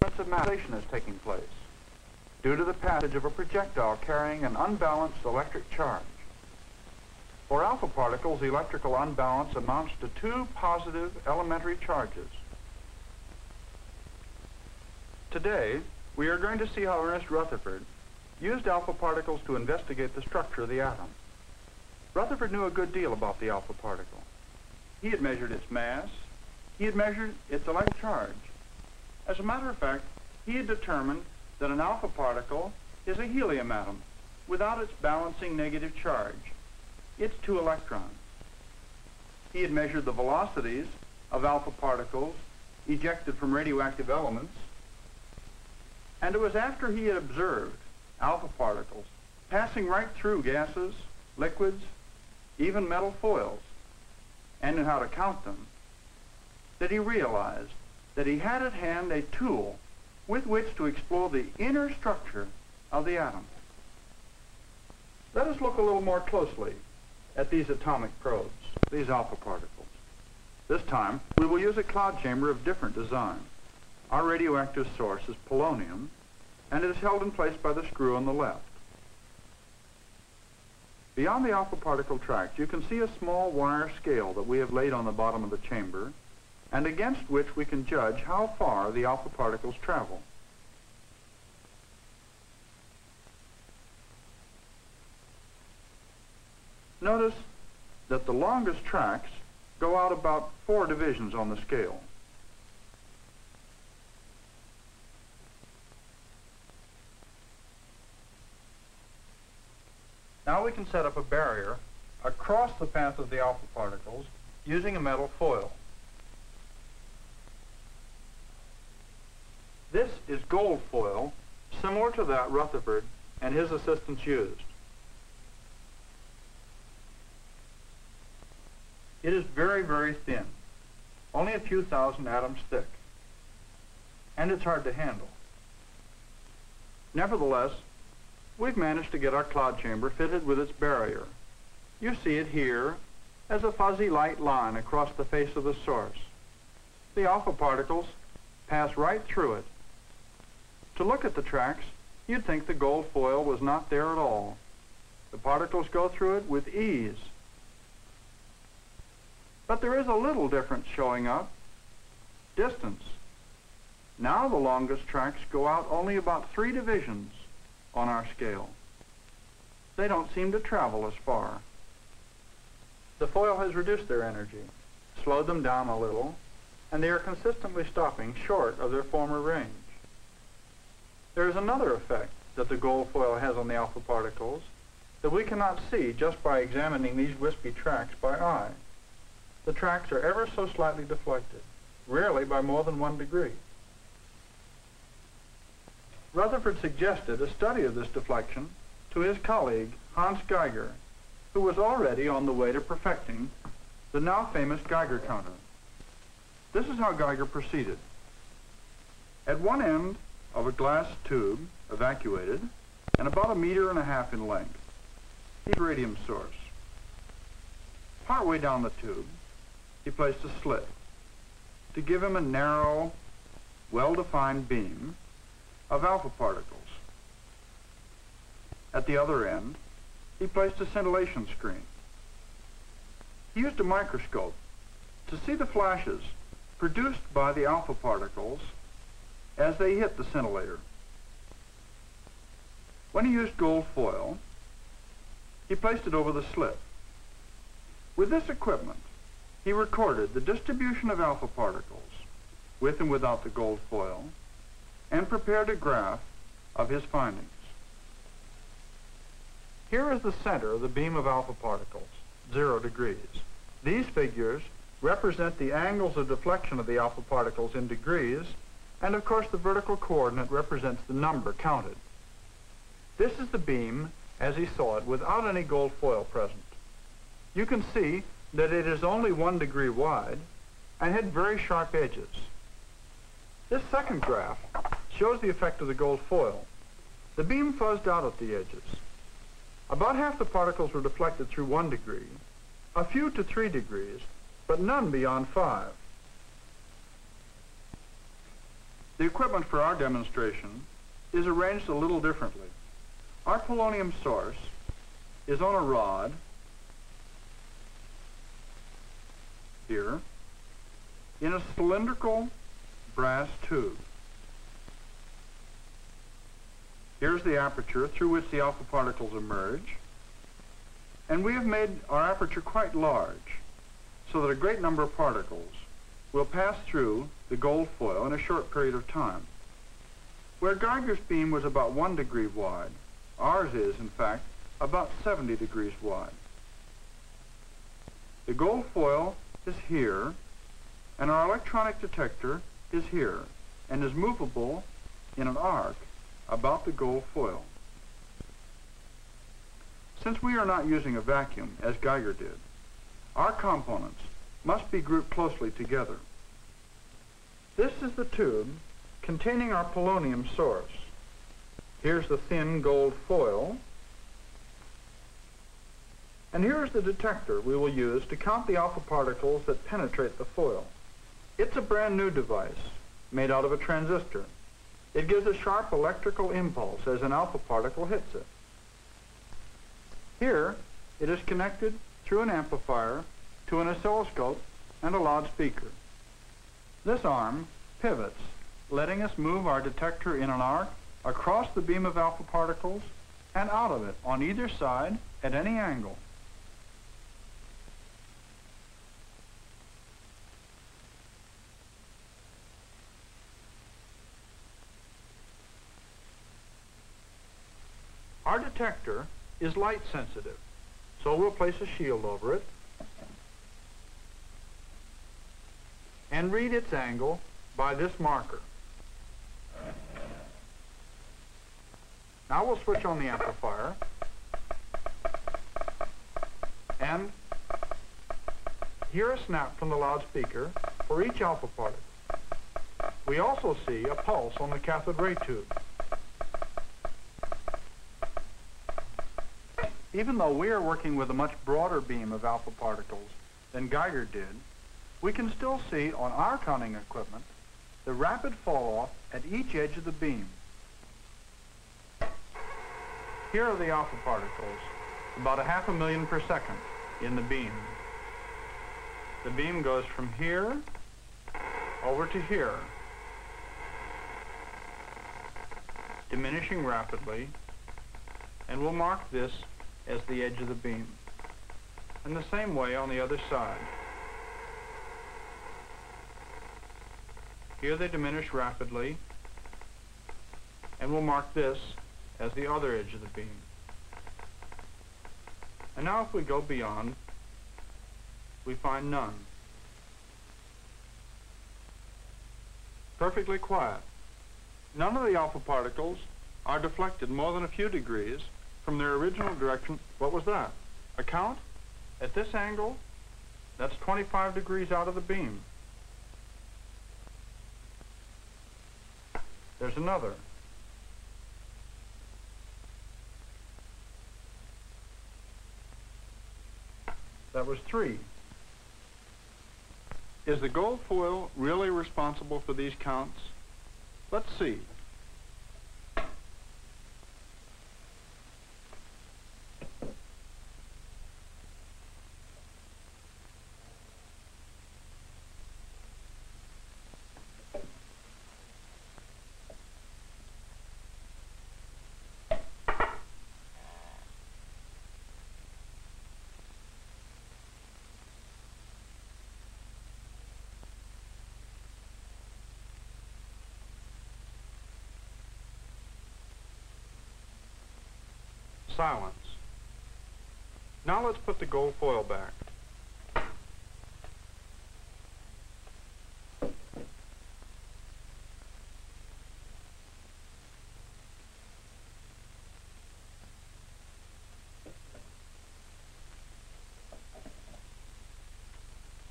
of massation is taking place due to the passage of a projectile carrying an unbalanced electric charge. For alpha particles, the electrical unbalance amounts to two positive elementary charges. Today, we are going to see how Ernest Rutherford used alpha particles to investigate the structure of the atom. Rutherford knew a good deal about the alpha particle. He had measured its mass. He had measured its electric charge. As a matter of fact, he had determined that an alpha particle is a helium atom without its balancing negative charge. It's two electrons. He had measured the velocities of alpha particles ejected from radioactive elements, and it was after he had observed alpha particles passing right through gases, liquids, even metal foils, and knew how to count them, that he realized that he had at hand a tool with which to explore the inner structure of the atom. Let us look a little more closely at these atomic probes, these alpha particles. This time, we will use a cloud chamber of different design. Our radioactive source is polonium, and it is held in place by the screw on the left. Beyond the alpha particle tracks, you can see a small wire scale that we have laid on the bottom of the chamber and against which we can judge how far the alpha particles travel. Notice that the longest tracks go out about four divisions on the scale. Now we can set up a barrier across the path of the alpha particles using a metal foil. This is gold foil, similar to that Rutherford and his assistants used. It is very, very thin, only a few thousand atoms thick, and it's hard to handle. Nevertheless, we've managed to get our cloud chamber fitted with its barrier. You see it here as a fuzzy light line across the face of the source. The alpha particles pass right through it to look at the tracks, you'd think the gold foil was not there at all. The particles go through it with ease. But there is a little difference showing up. Distance. Now the longest tracks go out only about three divisions on our scale. They don't seem to travel as far. The foil has reduced their energy, slowed them down a little, and they are consistently stopping short of their former range. There is another effect that the gold foil has on the alpha particles that we cannot see just by examining these wispy tracks by eye. The tracks are ever so slightly deflected, rarely by more than one degree. Rutherford suggested a study of this deflection to his colleague, Hans Geiger, who was already on the way to perfecting the now famous Geiger counter. This is how Geiger proceeded. At one end, of a glass tube, evacuated, and about a meter and a half in length. Heat radium source. Partway down the tube, he placed a slit to give him a narrow, well-defined beam of alpha particles. At the other end, he placed a scintillation screen. He used a microscope to see the flashes produced by the alpha particles as they hit the scintillator. When he used gold foil, he placed it over the slit. With this equipment, he recorded the distribution of alpha particles, with and without the gold foil, and prepared a graph of his findings. Here is the center of the beam of alpha particles, zero degrees. These figures represent the angles of deflection of the alpha particles in degrees and of course, the vertical coordinate represents the number counted. This is the beam as he saw it without any gold foil present. You can see that it is only one degree wide and had very sharp edges. This second graph shows the effect of the gold foil. The beam fuzzed out at the edges. About half the particles were deflected through one degree, a few to three degrees, but none beyond five. The equipment for our demonstration is arranged a little differently. Our polonium source is on a rod here in a cylindrical brass tube. Here's the aperture through which the alpha particles emerge. And we have made our aperture quite large so that a great number of particles will pass through the gold foil in a short period of time. Where Geiger's beam was about one degree wide, ours is, in fact, about 70 degrees wide. The gold foil is here, and our electronic detector is here, and is movable in an arc about the gold foil. Since we are not using a vacuum, as Geiger did, our components must be grouped closely together. This is the tube containing our polonium source. Here's the thin gold foil. And here's the detector we will use to count the alpha particles that penetrate the foil. It's a brand new device made out of a transistor. It gives a sharp electrical impulse as an alpha particle hits it. Here, it is connected through an amplifier to an oscilloscope and a loudspeaker. This arm pivots, letting us move our detector in an arc across the beam of alpha particles and out of it on either side at any angle. Our detector is light sensitive, so we'll place a shield over it and read its angle by this marker. Now we'll switch on the amplifier and hear a snap from the loudspeaker for each alpha particle. We also see a pulse on the cathode ray tube. Even though we are working with a much broader beam of alpha particles than Geiger did, we can still see on our counting equipment the rapid fall off at each edge of the beam. Here are the alpha particles, about a half a million per second in the beam. The beam goes from here over to here, diminishing rapidly, and we'll mark this as the edge of the beam. And the same way on the other side. Here they diminish rapidly, and we'll mark this as the other edge of the beam. And now if we go beyond, we find none. Perfectly quiet. None of the alpha particles are deflected more than a few degrees from their original direction. What was that? A count? At this angle, that's 25 degrees out of the beam. There's another. That was three. Is the gold foil really responsible for these counts? Let's see. Silence. Now let's put the gold foil back.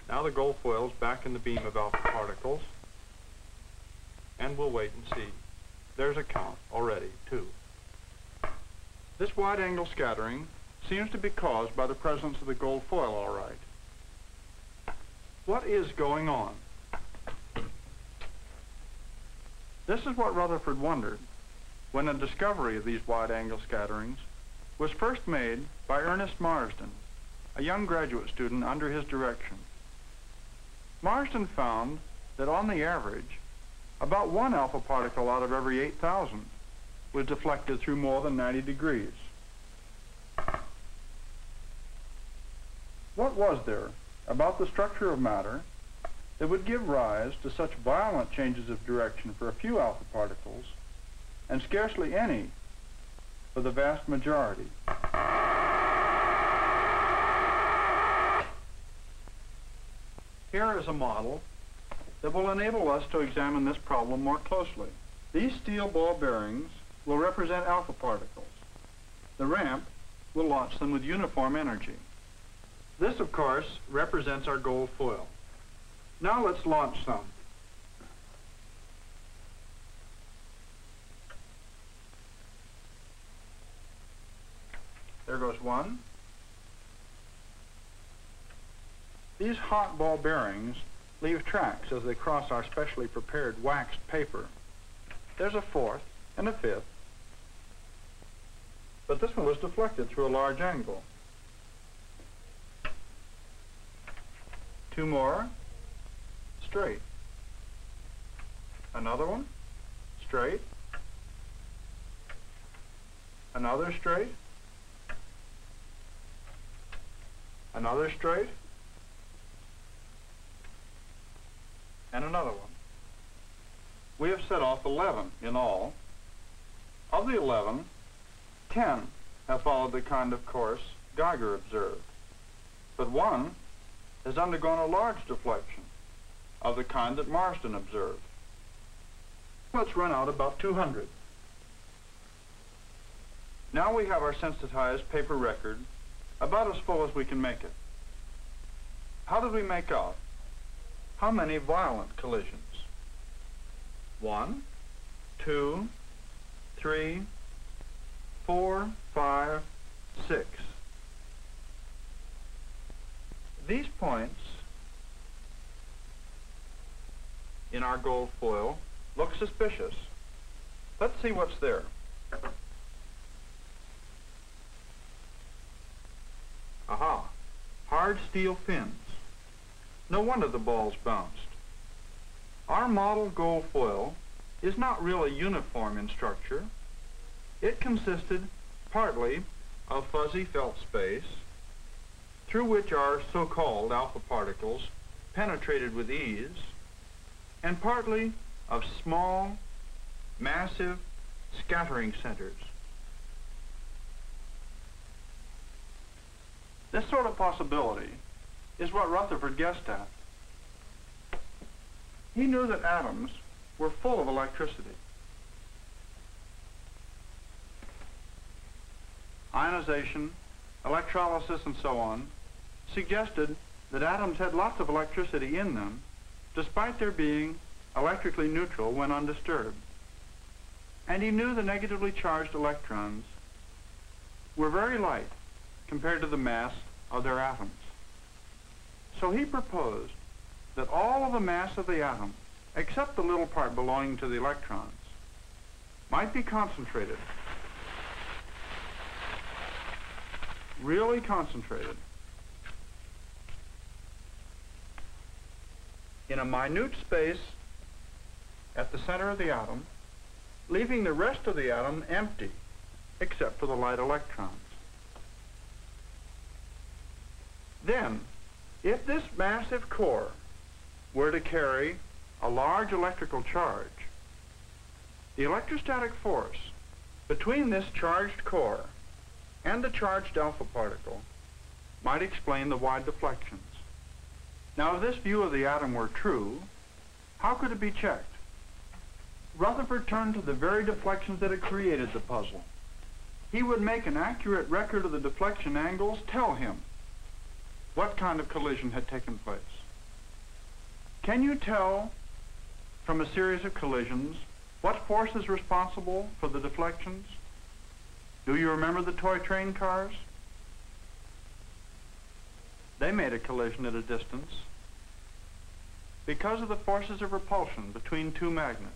Now the gold foil is back in the beam of alpha particles, and we'll wait and see. There's a count already, too. This wide-angle scattering seems to be caused by the presence of the gold foil, all right. What is going on? This is what Rutherford wondered when a discovery of these wide-angle scatterings was first made by Ernest Marsden, a young graduate student under his direction. Marsden found that on the average, about one alpha particle out of every 8,000 was deflected through more than 90 degrees. What was there about the structure of matter that would give rise to such violent changes of direction for a few alpha particles and scarcely any for the vast majority? Here is a model that will enable us to examine this problem more closely. These steel ball bearings will represent alpha particles. The ramp will launch them with uniform energy. This, of course, represents our gold foil. Now let's launch some. There goes one. These hot ball bearings leave tracks as they cross our specially prepared waxed paper. There's a fourth and a fifth, but this one was deflected through a large angle. Two more, straight. Another one, straight. Another straight. Another straight. And another one. We have set off 11 in all. Of the 11, 10 have followed the kind of course Geiger observed. But one has undergone a large deflection of the kind that Marsden observed. Let's run out about 200. Now we have our sensitized paper record about as full as we can make it. How did we make out? How many violent collisions? One, two, three, four, five, six. These points in our gold foil look suspicious. Let's see what's there. Aha, hard steel fins. No wonder the balls bounced. Our model gold foil is not really uniform in structure. It consisted partly of fuzzy felt space through which our so-called alpha particles penetrated with ease, and partly of small, massive scattering centers. This sort of possibility is what Rutherford guessed at. He knew that atoms were full of electricity. Ionization, electrolysis, and so on suggested that atoms had lots of electricity in them, despite their being electrically neutral when undisturbed. And he knew the negatively charged electrons were very light compared to the mass of their atoms. So he proposed that all of the mass of the atom, except the little part belonging to the electrons, might be concentrated, really concentrated, in a minute space at the center of the atom, leaving the rest of the atom empty, except for the light electrons. Then, if this massive core were to carry a large electrical charge, the electrostatic force between this charged core and the charged alpha particle might explain the wide deflections. Now, if this view of the atom were true, how could it be checked? Rutherford turned to the very deflections that had created the puzzle. He would make an accurate record of the deflection angles tell him what kind of collision had taken place. Can you tell from a series of collisions what force is responsible for the deflections? Do you remember the toy train cars? They made a collision at a distance because of the forces of repulsion between two magnets.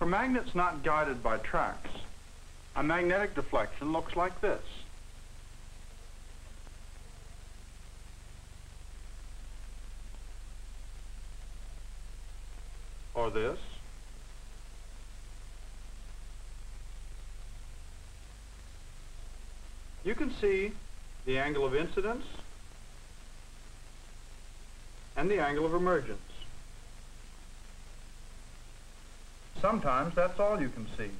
For magnets not guided by tracks, a magnetic deflection looks like this. Or this. You can see the angle of incidence and the angle of emergence. Sometimes that's all you can see.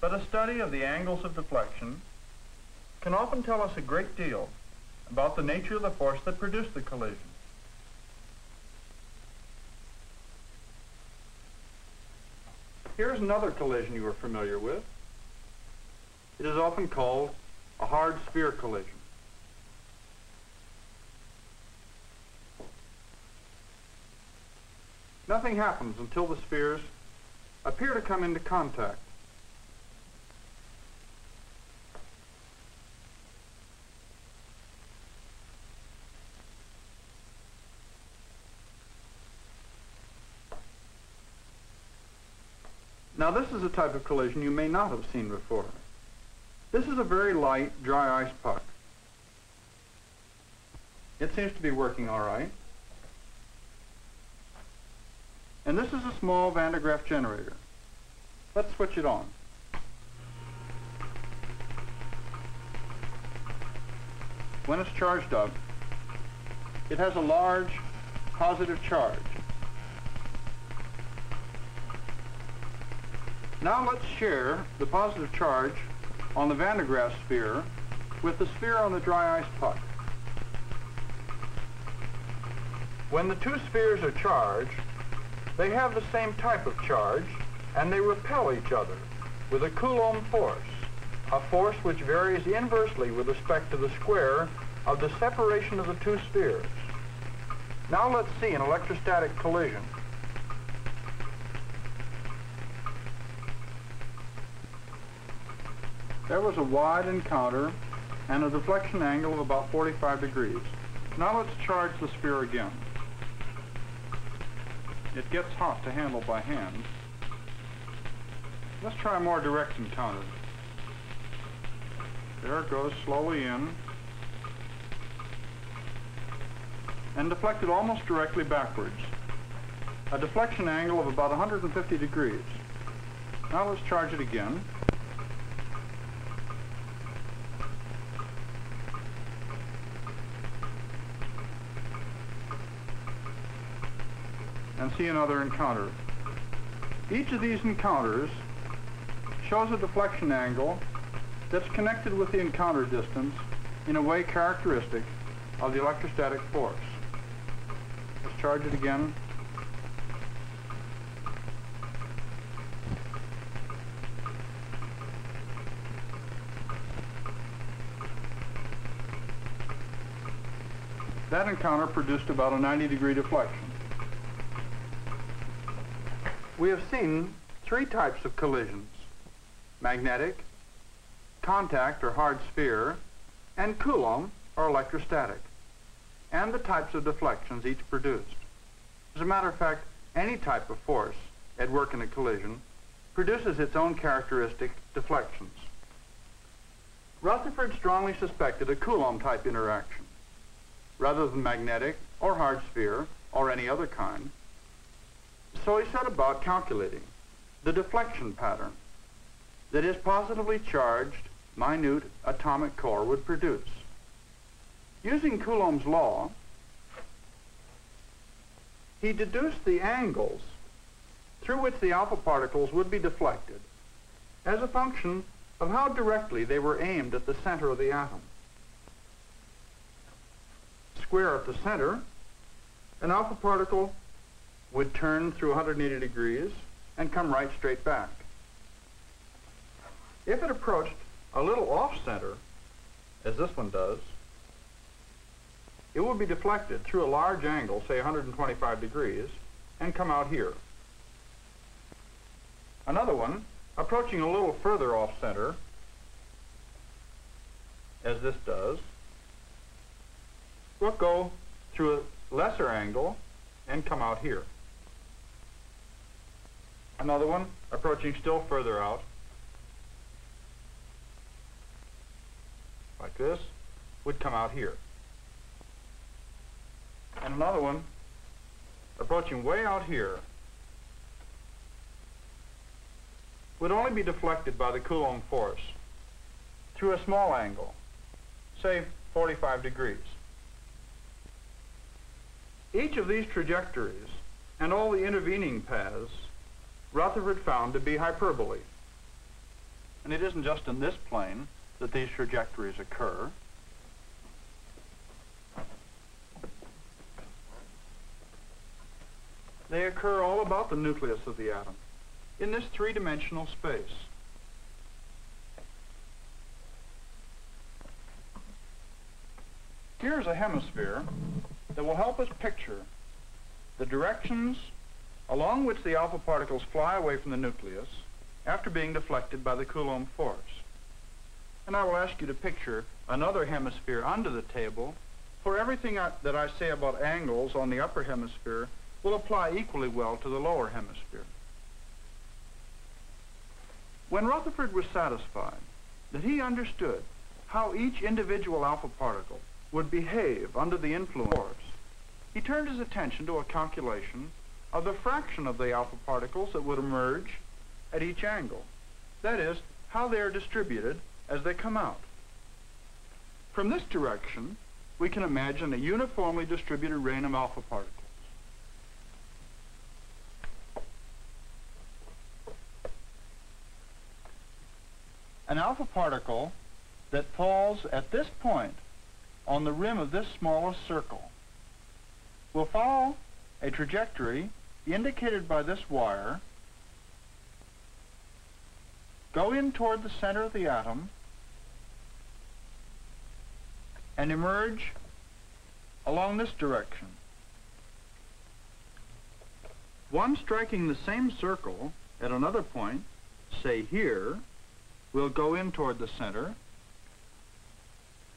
But a study of the angles of deflection can often tell us a great deal about the nature of the force that produced the collision. Here's another collision you are familiar with. It is often called a hard sphere collision. Nothing happens until the spheres appear to come into contact. Now this is a type of collision you may not have seen before. This is a very light, dry ice puck. It seems to be working all right. And this is a small Van de Graaff generator. Let's switch it on. When it's charged up, it has a large positive charge. Now let's share the positive charge on the Van de Graaff sphere with the sphere on the dry ice puck. When the two spheres are charged, they have the same type of charge, and they repel each other with a Coulomb force, a force which varies inversely with respect to the square of the separation of the two spheres. Now let's see an electrostatic collision. There was a wide encounter and a deflection angle of about 45 degrees. Now let's charge the sphere again. It gets hot to handle by hand. Let's try a more direct encounter. There it goes slowly in and deflected almost directly backwards. A deflection angle of about 150 degrees. Now let's charge it again. See another encounter. Each of these encounters shows a deflection angle that's connected with the encounter distance in a way characteristic of the electrostatic force. Let's charge it again. That encounter produced about a 90 degree deflection. We have seen three types of collisions, magnetic, contact or hard sphere, and Coulomb or electrostatic, and the types of deflections each produced. As a matter of fact, any type of force at work in a collision produces its own characteristic deflections. Rutherford strongly suspected a Coulomb-type interaction, rather than magnetic or hard sphere or any other kind, so he set about calculating the deflection pattern that his positively charged minute atomic core would produce. Using Coulomb's law, he deduced the angles through which the alpha particles would be deflected as a function of how directly they were aimed at the center of the atom. Square at the center, an alpha particle would turn through 180 degrees and come right straight back. If it approached a little off-center, as this one does, it would be deflected through a large angle, say 125 degrees, and come out here. Another one, approaching a little further off-center, as this does, will go through a lesser angle and come out here. Another one approaching still further out. Like this, would come out here. And another one approaching way out here would only be deflected by the Coulomb force through a small angle, say 45 degrees. Each of these trajectories and all the intervening paths Rutherford found to be hyperbolae. And it isn't just in this plane that these trajectories occur. They occur all about the nucleus of the atom in this three-dimensional space. Here's a hemisphere that will help us picture the directions along which the alpha particles fly away from the nucleus after being deflected by the Coulomb force. And I will ask you to picture another hemisphere under the table for everything I, that I say about angles on the upper hemisphere will apply equally well to the lower hemisphere. When Rutherford was satisfied that he understood how each individual alpha particle would behave under the influence, he turned his attention to a calculation of the fraction of the alpha particles that would emerge at each angle. That is, how they are distributed as they come out. From this direction, we can imagine a uniformly distributed rain of alpha particles. An alpha particle that falls at this point on the rim of this smallest circle will follow a trajectory indicated by this wire, go in toward the center of the atom, and emerge along this direction. One striking the same circle at another point, say here, will go in toward the center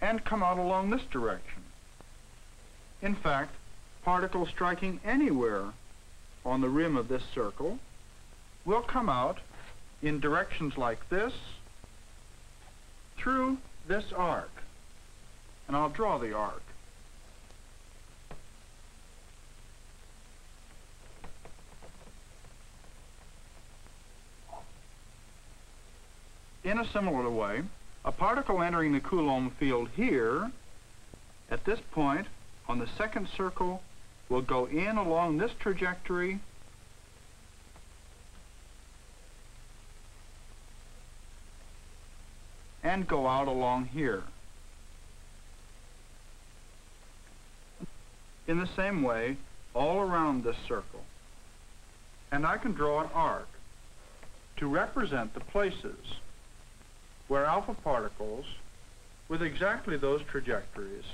and come out along this direction. In fact, particles striking anywhere on the rim of this circle will come out in directions like this through this arc. And I'll draw the arc. In a similar way, a particle entering the Coulomb field here, at this point, on the second circle, will go in along this trajectory and go out along here. In the same way, all around this circle. And I can draw an arc to represent the places where alpha particles with exactly those trajectories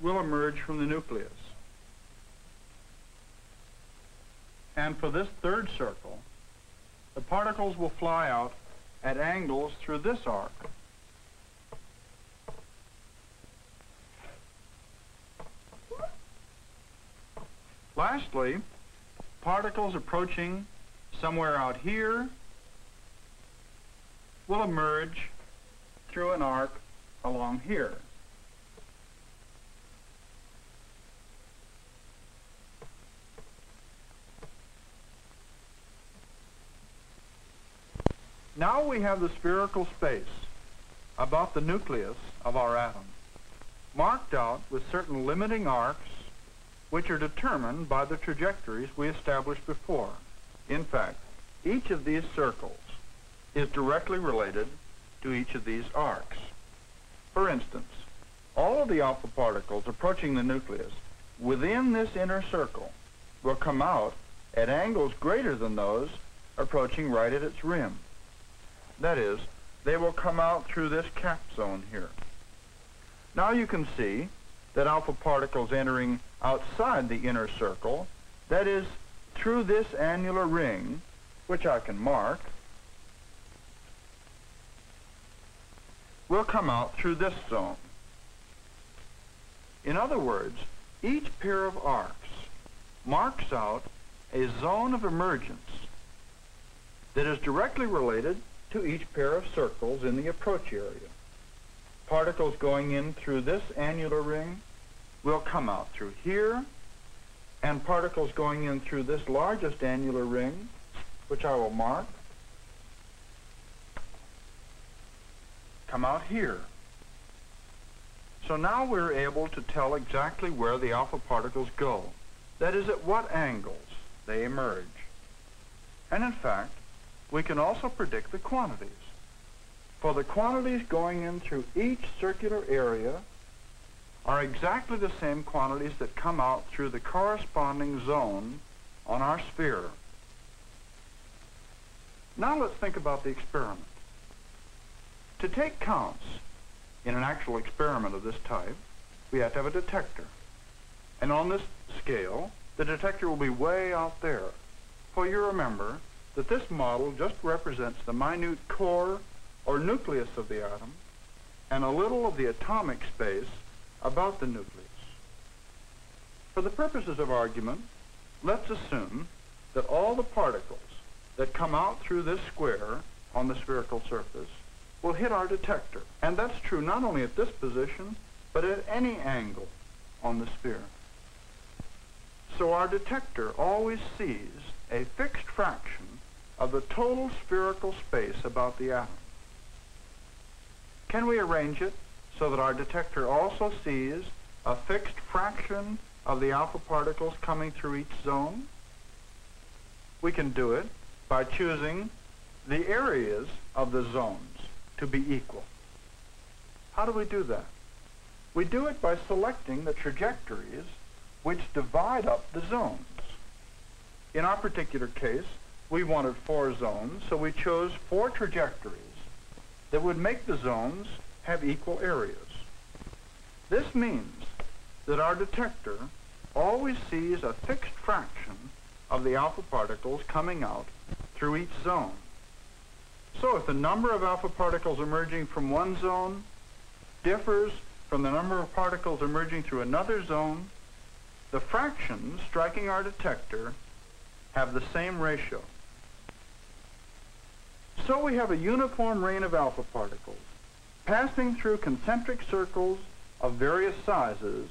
will emerge from the nucleus. And for this third circle, the particles will fly out at angles through this arc. Lastly, particles approaching somewhere out here will emerge through an arc along here. Now we have the spherical space about the nucleus of our atom, marked out with certain limiting arcs which are determined by the trajectories we established before. In fact, each of these circles is directly related to each of these arcs. For instance, all of the alpha particles approaching the nucleus within this inner circle will come out at angles greater than those approaching right at its rim. That is, they will come out through this cap zone here. Now you can see that alpha particles entering outside the inner circle, that is, through this annular ring, which I can mark, will come out through this zone. In other words, each pair of arcs marks out a zone of emergence that is directly related to each pair of circles in the approach area. Particles going in through this annular ring will come out through here, and particles going in through this largest annular ring, which I will mark, come out here. So now we're able to tell exactly where the alpha particles go. That is, at what angles they emerge. And in fact, we can also predict the quantities. For the quantities going in through each circular area are exactly the same quantities that come out through the corresponding zone on our sphere. Now let's think about the experiment. To take counts in an actual experiment of this type, we have to have a detector. And on this scale, the detector will be way out there. For you remember that this model just represents the minute core or nucleus of the atom and a little of the atomic space about the nucleus. For the purposes of argument, let's assume that all the particles that come out through this square on the spherical surface will hit our detector. And that's true not only at this position, but at any angle on the sphere. So our detector always sees a fixed fraction of the total spherical space about the atom. Can we arrange it so that our detector also sees a fixed fraction of the alpha particles coming through each zone? We can do it by choosing the areas of the zones to be equal. How do we do that? We do it by selecting the trajectories which divide up the zones. In our particular case, we wanted four zones, so we chose four trajectories that would make the zones have equal areas. This means that our detector always sees a fixed fraction of the alpha particles coming out through each zone. So if the number of alpha particles emerging from one zone differs from the number of particles emerging through another zone, the fractions striking our detector have the same ratio. So we have a uniform rain of alpha particles passing through concentric circles of various sizes,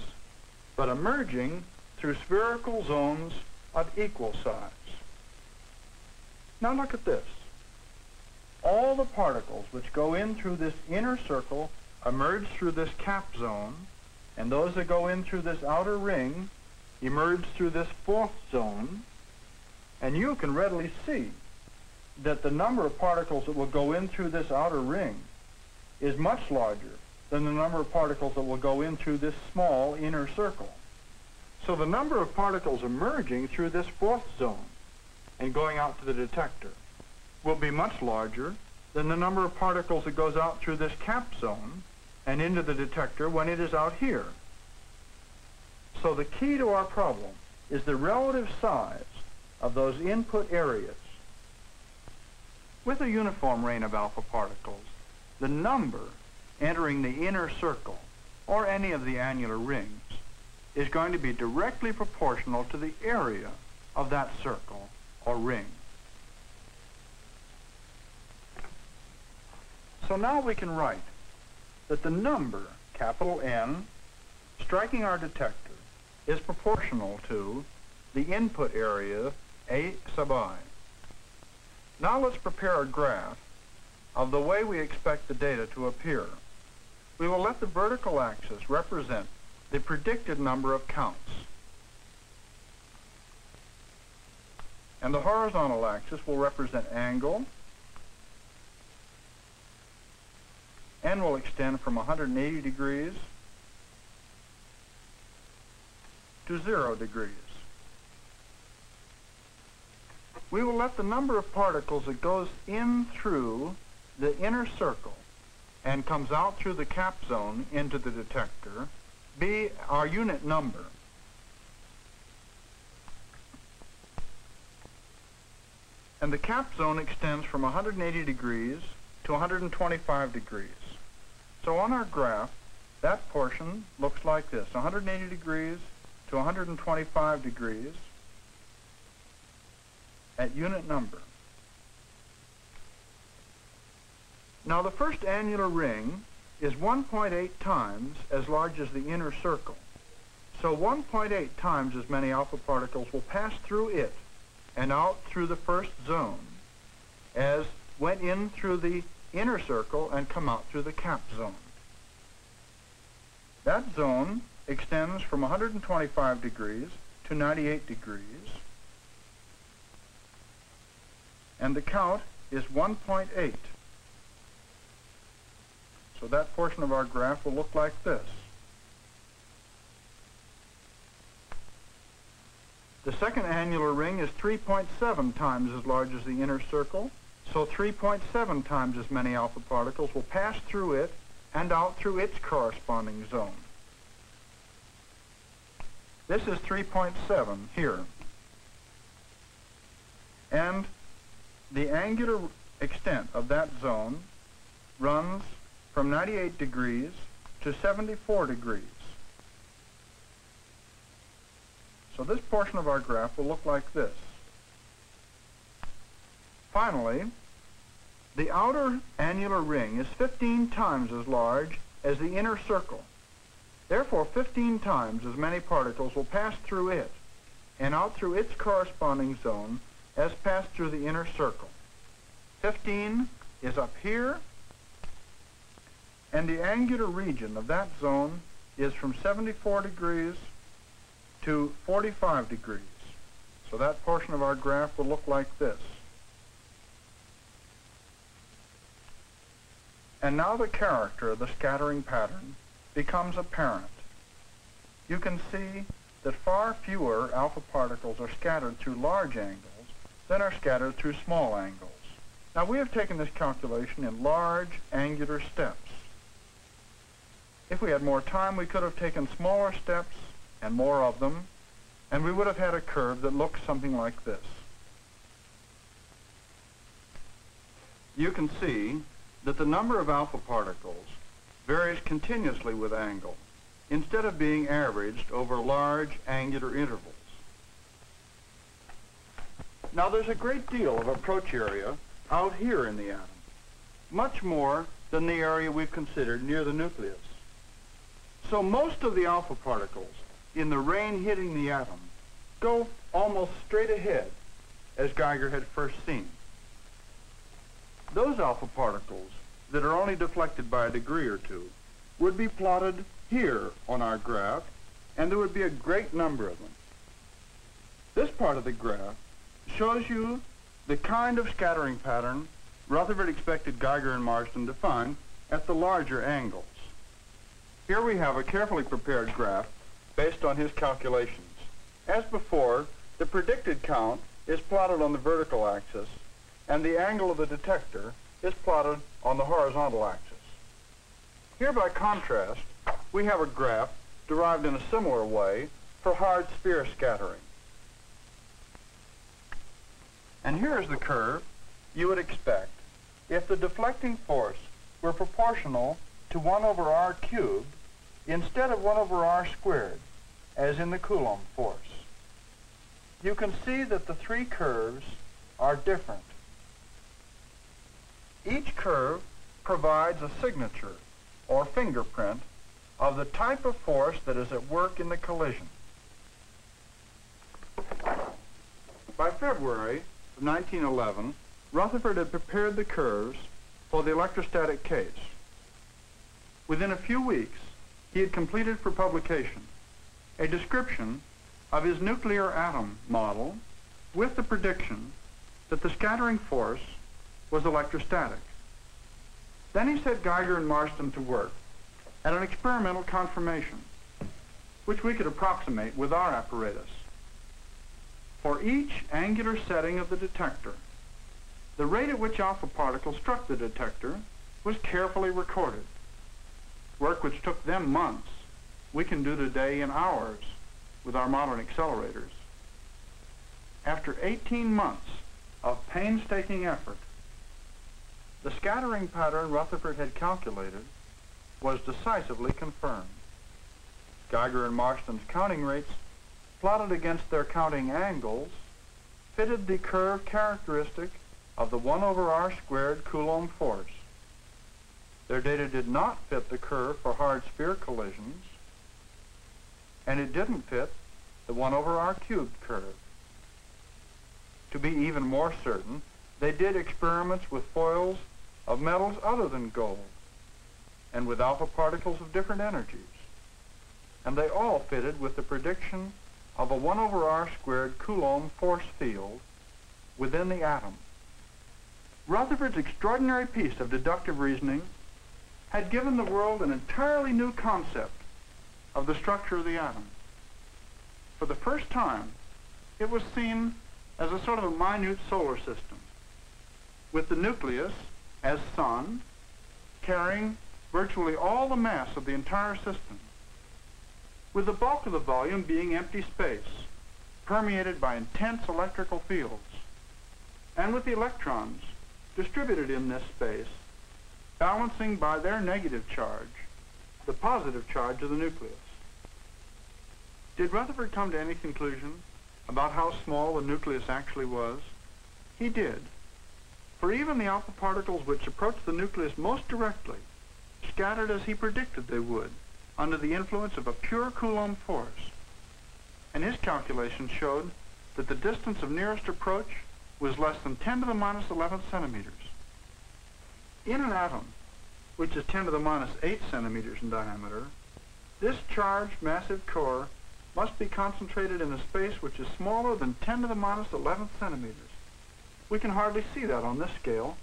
but emerging through spherical zones of equal size. Now look at this. All the particles which go in through this inner circle emerge through this cap zone, and those that go in through this outer ring emerge through this fourth zone, and you can readily see that the number of particles that will go in through this outer ring is much larger than the number of particles that will go in through this small inner circle. So the number of particles emerging through this fourth zone and going out to the detector will be much larger than the number of particles that goes out through this cap zone and into the detector when it is out here. So the key to our problem is the relative size of those input areas with a uniform rain of alpha particles, the number entering the inner circle, or any of the annular rings, is going to be directly proportional to the area of that circle or ring. So now we can write that the number, capital N, striking our detector is proportional to the input area A sub i. Now let's prepare a graph of the way we expect the data to appear. We will let the vertical axis represent the predicted number of counts. And the horizontal axis will represent angle and will extend from 180 degrees to 0 degrees we will let the number of particles that goes in through the inner circle and comes out through the cap zone into the detector be our unit number. And the cap zone extends from 180 degrees to 125 degrees. So on our graph, that portion looks like this, 180 degrees to 125 degrees, at unit number. Now the first annular ring is 1.8 times as large as the inner circle. So 1.8 times as many alpha particles will pass through it and out through the first zone as went in through the inner circle and come out through the cap zone. That zone extends from 125 degrees to 98 degrees, and the count is 1.8. So that portion of our graph will look like this. The second annular ring is 3.7 times as large as the inner circle, so 3.7 times as many alpha particles will pass through it and out through its corresponding zone. This is 3.7 here. And the angular extent of that zone runs from 98 degrees to 74 degrees. So this portion of our graph will look like this. Finally, the outer annular ring is 15 times as large as the inner circle. Therefore, 15 times as many particles will pass through it and out through its corresponding zone as passed through the inner circle. 15 is up here, and the angular region of that zone is from 74 degrees to 45 degrees. So that portion of our graph will look like this. And now the character of the scattering pattern becomes apparent. You can see that far fewer alpha particles are scattered through large angles than are scattered through small angles. Now we have taken this calculation in large angular steps. If we had more time, we could have taken smaller steps and more of them, and we would have had a curve that looks something like this. You can see that the number of alpha particles varies continuously with angle instead of being averaged over large angular intervals. Now there's a great deal of approach area out here in the atom, much more than the area we've considered near the nucleus. So most of the alpha particles in the rain hitting the atom go almost straight ahead as Geiger had first seen. Those alpha particles that are only deflected by a degree or two would be plotted here on our graph, and there would be a great number of them. This part of the graph shows you the kind of scattering pattern Rutherford expected Geiger and Marsden to find at the larger angles. Here we have a carefully prepared graph based on his calculations. As before, the predicted count is plotted on the vertical axis, and the angle of the detector is plotted on the horizontal axis. Here, by contrast, we have a graph derived in a similar way for hard sphere scattering. And here is the curve you would expect if the deflecting force were proportional to 1 over r cubed instead of 1 over r squared, as in the Coulomb force. You can see that the three curves are different. Each curve provides a signature or fingerprint of the type of force that is at work in the collision. By February of 1911, Rutherford had prepared the curves for the electrostatic case. Within a few weeks, he had completed for publication a description of his nuclear atom model with the prediction that the scattering force was electrostatic. Then he set Geiger and Marsden to work at an experimental confirmation, which we could approximate with our apparatus. For each angular setting of the detector, the rate at which alpha particles struck the detector was carefully recorded. Work which took them months, we can do today in hours with our modern accelerators. After 18 months of painstaking effort, the scattering pattern Rutherford had calculated was decisively confirmed. Geiger and Marsden's counting rates, plotted against their counting angles, fitted the curve characteristic of the 1 over r squared Coulomb force, Their data did not fit the curve for hard sphere collisions, and it didn't fit the 1 over r cubed curve. To be even more certain, they did experiments with foils of metals other than gold and with alpha particles of different energies. And they all fitted with the prediction of a 1 over r squared Coulomb force field within the atom. Rutherford's extraordinary piece of deductive reasoning had given the world an entirely new concept of the structure of the atom. For the first time, it was seen as a sort of a minute solar system, with the nucleus as sun, carrying virtually all the mass of the entire system, with the bulk of the volume being empty space, permeated by intense electrical fields, and with the electrons distributed in this space, balancing by their negative charge the positive charge of the nucleus. Did Rutherford come to any conclusion about how small the nucleus actually was? He did. For even the alpha particles which approached the nucleus most directly scattered as he predicted they would under the influence of a pure Coulomb force. And his calculations showed that the distance of nearest approach was less than 10 to the minus 11 centimeters. In an atom, which is 10 to the minus 8 centimeters in diameter, this charged massive core must be concentrated in a space which is smaller than 10 to the minus 11 centimeters. We can hardly see that on this scale.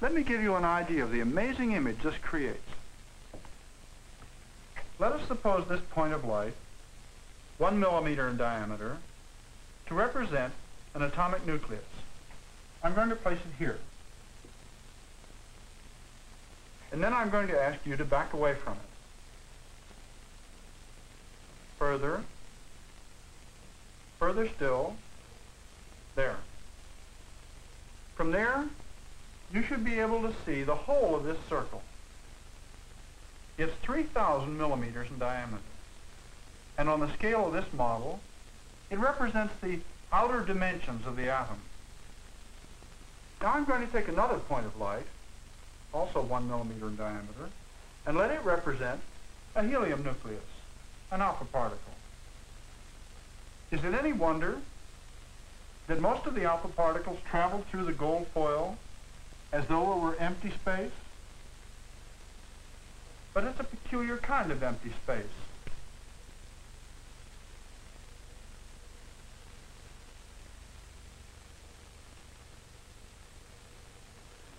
Let me give you an idea of the amazing image this creates. Let us suppose this point of light, one millimeter in diameter, to represent an atomic nucleus. I'm going to place it here. And then I'm going to ask you to back away from it. Further. Further still. There. From there, you should be able to see the whole of this circle. It's 3,000 millimeters in diameter. And on the scale of this model, it represents the outer dimensions of the atom. Now I'm going to take another point of light, also one millimeter in diameter, and let it represent a helium nucleus, an alpha particle. Is it any wonder that most of the alpha particles traveled through the gold foil as though it were empty space? But it's a peculiar kind of empty space.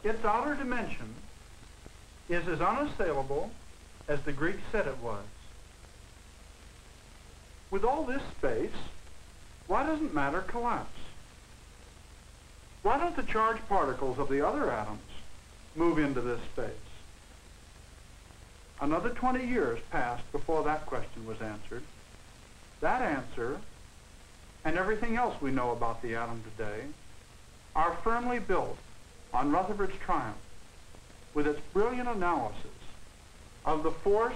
Its outer dimension is as unassailable as the Greeks said it was. With all this space, why doesn't matter collapse? Why don't the charged particles of the other atoms move into this space? Another 20 years passed before that question was answered. That answer, and everything else we know about the atom today, are firmly built on Rutherford's triumph with its brilliant analysis of the force,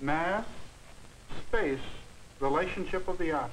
mass, space relationship of the atom.